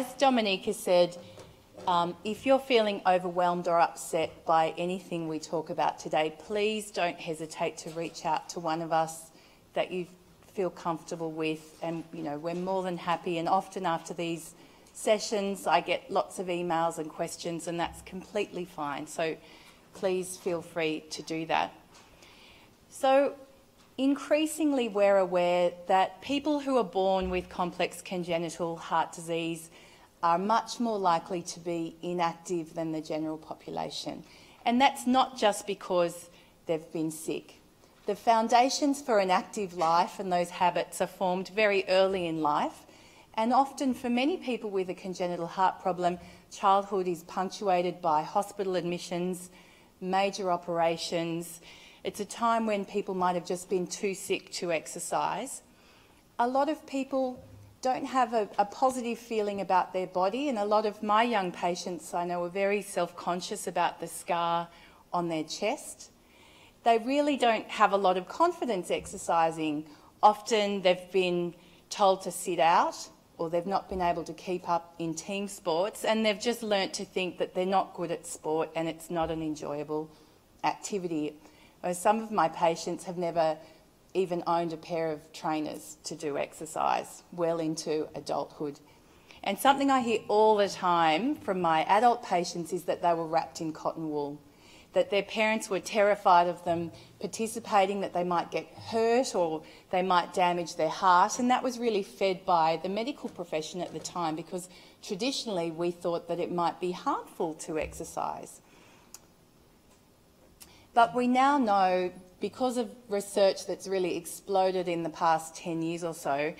As Dominica said, um, if you're feeling overwhelmed or upset by anything we talk about today, please don't hesitate to reach out to one of us that you feel comfortable with. And, you know, we're more than happy. And often after these sessions, I get lots of emails and questions, and that's completely fine. So please feel free to do that. So increasingly we're aware that people who are born with complex congenital heart disease are much more likely to be inactive than the general population. And that's not just because they've been sick. The foundations for an active life and those habits are formed very early in life. And often, for many people with a congenital heart problem, childhood is punctuated by hospital admissions, major operations. It's a time when people might have just been too sick to exercise. A lot of people don't have a, a, positive feeling about their body, and a lot of my young patients I know are very self conscious about the scar on their chest. They really don't have a lot of confidence exercising. Often they've been told to sit out or they've not been able to keep up in team sports and they've just learnt to think that they're not good at sport and it's not an enjoyable activity. Some of my patients have never even owned a pair of trainers to do exercise well into adulthood. And something I hear all the time from my adult patients is that they were wrapped in cotton wool, that their parents were terrified of them participating, that they might get hurt or they might damage their heart. And that was really fed by the medical profession at the time because traditionally we thought that it might be harmful to exercise. But we now know because of research that's really exploded in the past 10 years or so,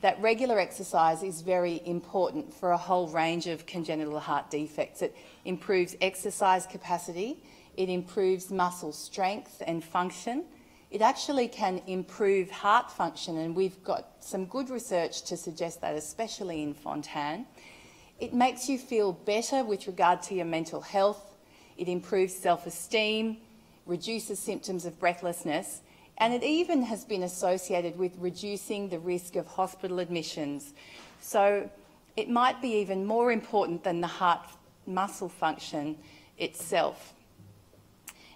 that regular exercise is very important for a whole range of congenital heart defects. It improves exercise capacity, it improves muscle strength and function. It actually can improve heart function, and we've got some good research to suggest that, especially in Fontan. It makes you feel better with regard to your mental health. It improves self-esteem, reduces symptoms of breathlessness, and it even has been associated with reducing the risk of hospital admissions. So it might be even more important than the heart muscle function itself.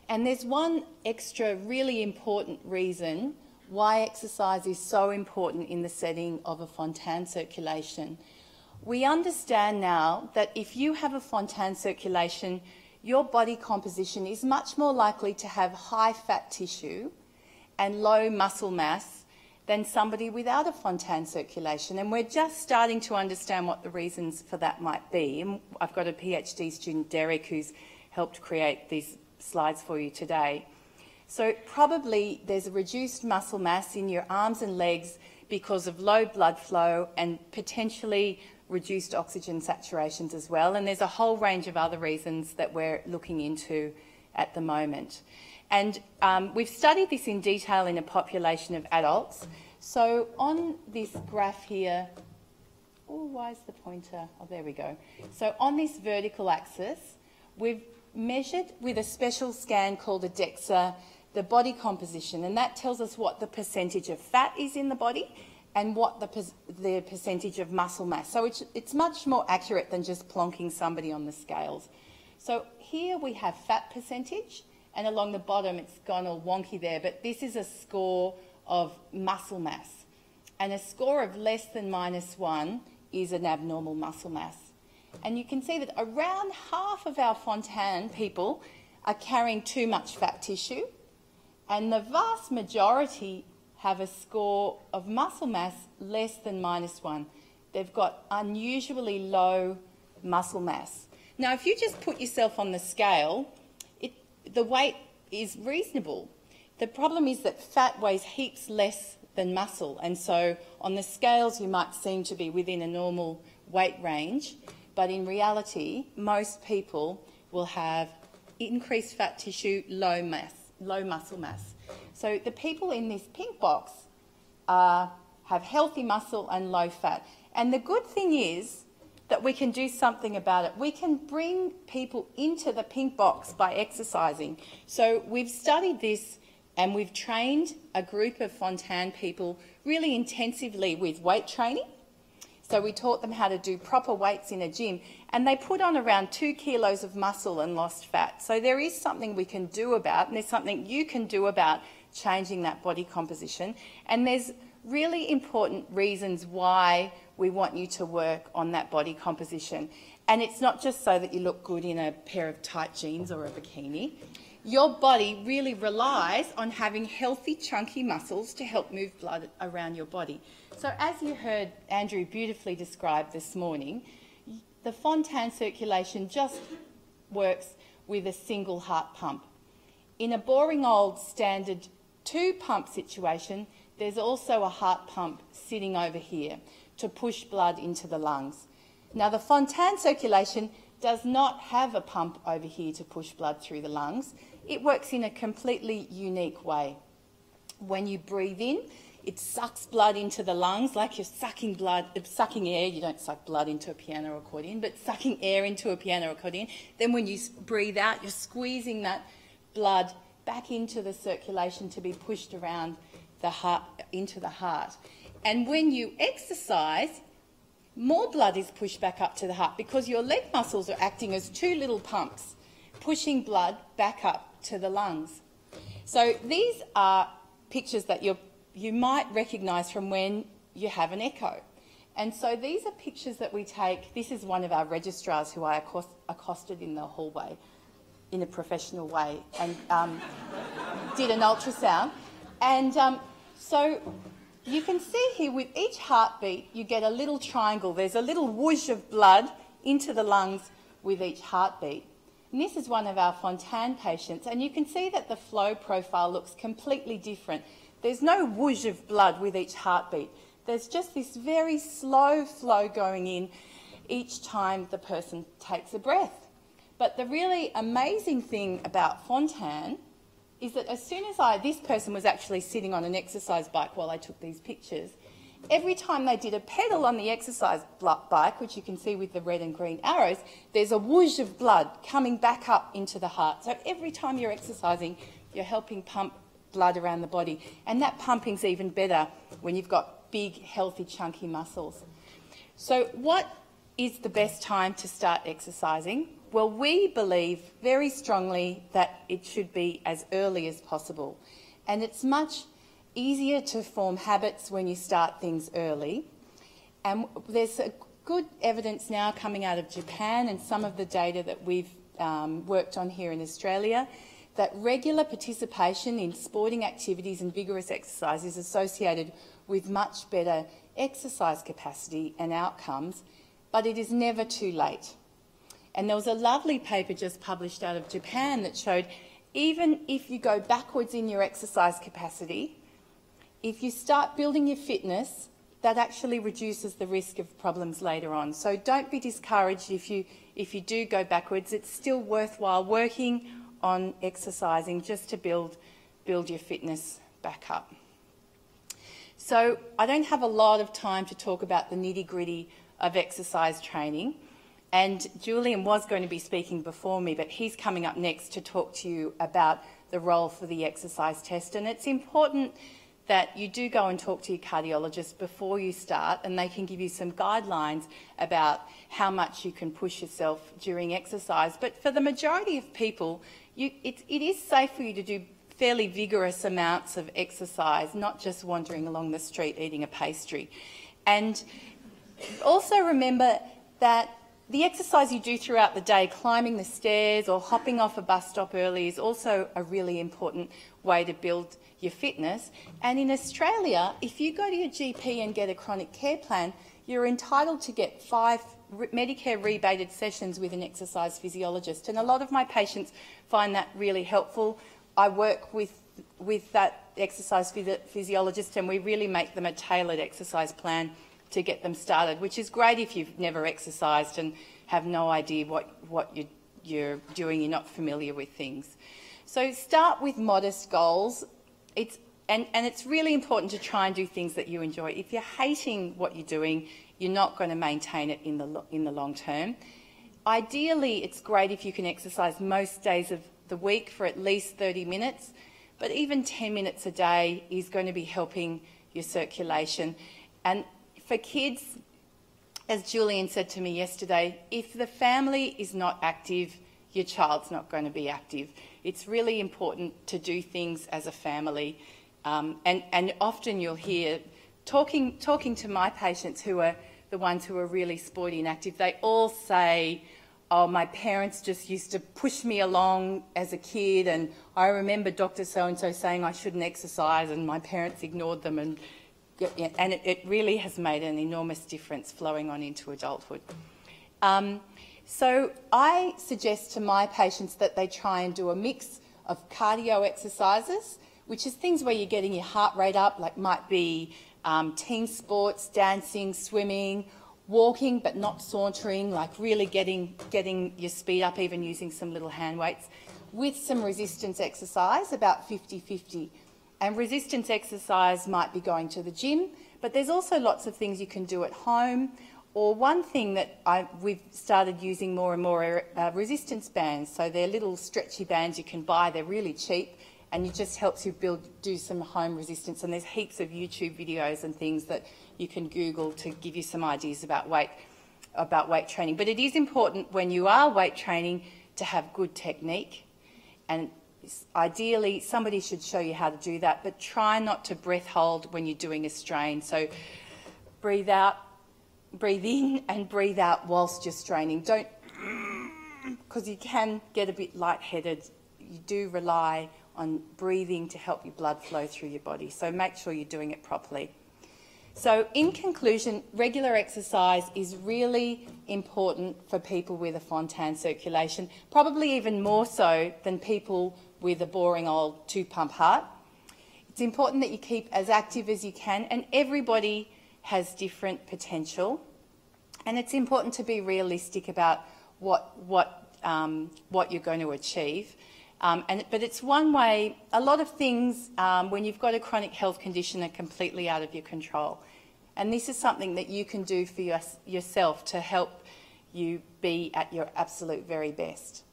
And there's one extra really important reason why exercise is so important in the setting of a Fontan circulation. We understand now that if you have a Fontan circulation, your body composition is much more likely to have high fat tissue and low muscle mass than somebody without a Fontan circulation. And we're just starting to understand what the reasons for that might be. And I've got a PhD student, Derek, who's helped create these slides for you today. So probably there's a reduced muscle mass in your arms and legs because of low blood flow and potentially reduced oxygen saturations as well. And there's a whole range of other reasons that we're looking into at the moment. And um, we've studied this in detail in a population of adults. So on this graph here, oh, why is the pointer? Oh, there we go. So on this vertical axis, we've measured with a special scan called a DEXA the body composition, and that tells us what the percentage of fat is in the body and what the, the percentage of muscle mass. So it's, it's much more accurate than just plonking somebody on the scales. So here we have fat percentage, and along the bottom it's gone all wonky there, but this is a score of muscle mass. And a score of less than minus one is an abnormal muscle mass. And you can see that around half of our Fontan people are carrying too much fat tissue, and the vast majority have a score of muscle mass less than minus one. They've got unusually low muscle mass. Now, if you just put yourself on the scale, it, the weight is reasonable. The problem is that fat weighs heaps less than muscle, and so on the scales you might seem to be within a normal weight range, but in reality, most people will have increased fat tissue, low mass, low muscle mass. So the people in this pink box have healthy muscle and low fat. And the good thing is that we can do something about it. We can bring people into the pink box by exercising. So we've studied this and we've trained a group of Fontan people really intensively with weight training. So we taught them how to do proper weights in a gym and they put on around two kilos of muscle and lost fat. So there is something we can do about and there's something you can do about changing that body composition. And there's really important reasons why we want you to work on that body composition. And it's not just so that you look good in a pair of tight jeans or a bikini. Your body really relies on having healthy, chunky muscles to help move blood around your body. So as you heard Andrew beautifully describe this morning, the Fontan circulation just works with a single heart pump. In a boring old standard two pump situation, there's also a heart pump sitting over here to push blood into the lungs. Now, the Fontan circulation does not have a pump over here to push blood through the lungs. It works in a completely unique way. When you breathe in, it sucks blood into the lungs like you're sucking blood, uh, sucking air. You don't suck blood into a piano accordion, but sucking air into a piano accordion. Then when you breathe out, you're squeezing that blood back into the circulation to be pushed around the heart, into the heart. And when you exercise, more blood is pushed back up to the heart because your leg muscles are acting as two little pumps, pushing blood back up to the lungs. So these are pictures that you you might recognise from when you have an echo. And so these are pictures that we take. This is one of our registrars who I accosted in the hallway in a professional way and um, did an ultrasound. And um, so you can see here with each heartbeat, you get a little triangle. There's a little whoosh of blood into the lungs with each heartbeat. And this is one of our Fontan patients, and you can see that the flow profile looks completely different. There's no whoosh of blood with each heartbeat. There's just this very slow flow going in each time the person takes a breath. But the really amazing thing about Fontan is that as soon as I, this person was actually sitting on an exercise bike while I took these pictures, every time they did a pedal on the exercise bike, which you can see with the red and green arrows, there's a whoosh of blood coming back up into the heart. So every time you're exercising, you're helping pump blood around the body. And that pumping's even better when you've got big, healthy, chunky muscles. So what is the best time to start exercising? Well, we believe very strongly that it should be as early as possible. And it's much easier to form habits when you start things early. And there's good evidence now coming out of Japan and some of the data that we've um, worked on here in Australia that regular participation in sporting activities and vigorous exercise is associated with much better exercise capacity and outcomes, but it is never too late. And there was a lovely paper just published out of Japan that showed even if you go backwards in your exercise capacity, if you start building your fitness, that actually reduces the risk of problems later on. So don't be discouraged if you, if you do go backwards. It's still worthwhile working on exercising just to build, build your fitness back up. So I don't have a lot of time to talk about the nitty gritty of exercise training. And Julian was going to be speaking before me, but he's coming up next to talk to you about the role for the exercise test. And it's important that you do go and talk to your cardiologist before you start and they can give you some guidelines about how much you can push yourself during exercise. But for the majority of people, you, it, it is safe for you to do fairly vigorous amounts of exercise, not just wandering along the street eating a pastry. And also remember that the exercise you do throughout the day, climbing the stairs or hopping off a bus stop early, is also a really important way to build your fitness. And in Australia, if you go to your GP and get a chronic care plan, you're entitled to get five Medicare rebated sessions with an exercise physiologist. And a lot of my patients find that really helpful. I work with, with that exercise physiologist and we really make them a tailored exercise plan to get them started, which is great if you've never exercised and have no idea what, what you're, you're doing, you're not familiar with things. So start with modest goals. It's, and, and it's really important to try and do things that you enjoy. If you're hating what you're doing, you're not going to maintain it in the, in the long term. Ideally, it's great if you can exercise most days of the week for at least 30 minutes, but even 10 minutes a day is going to be helping your circulation. And for kids, as Julian said to me yesterday, if the family is not active, your child's not going to be active. It's really important to do things as a family. Um, and, and often you'll hear, talking, talking to my patients who are the ones who are really sporty and active, they all say, oh, my parents just used to push me along as a kid and I remember Dr. So-and-so saying I shouldn't exercise and my parents ignored them and and it, it, really has made an enormous difference flowing on into adulthood. Um, so I suggest to my patients that they try and do a mix of cardio exercises, which is things where you're getting your heart rate up, like might be um, team sports, dancing, swimming, walking but not sauntering, like really getting, getting your speed up, even using some little hand weights, with some resistance exercise, about 50-50. And resistance exercise might be going to the gym, but there's also lots of things you can do at home. Or one thing that I, we've started using more and more are uh, resistance bands. So they're little stretchy bands you can buy. They're really cheap, and it just helps you build, do some home resistance. And there's heaps of YouTube videos and things that you can Google to give you some ideas about weight, about weight training. But it is important when you are weight training to have good technique and ideally somebody should show you how to do that, but try not to breath hold when you're doing a strain. So breathe out, breathe in and breathe out whilst you're straining. Don't, because you can get a bit lightheaded. You do rely on breathing to help your blood flow through your body. So make sure you're doing it properly. So in conclusion, regular exercise is really important for people with a Fontan circulation, probably even more so than people with a boring old two-pump heart. It's important that you keep as active as you can, and everybody has different potential. And it's important to be realistic about what, what, um, what you're going to achieve. Um, and, but it's one way, a lot of things um, when you've got a chronic health condition are completely out of your control. And this is something that you can do for your, yourself to help you be at your absolute very best.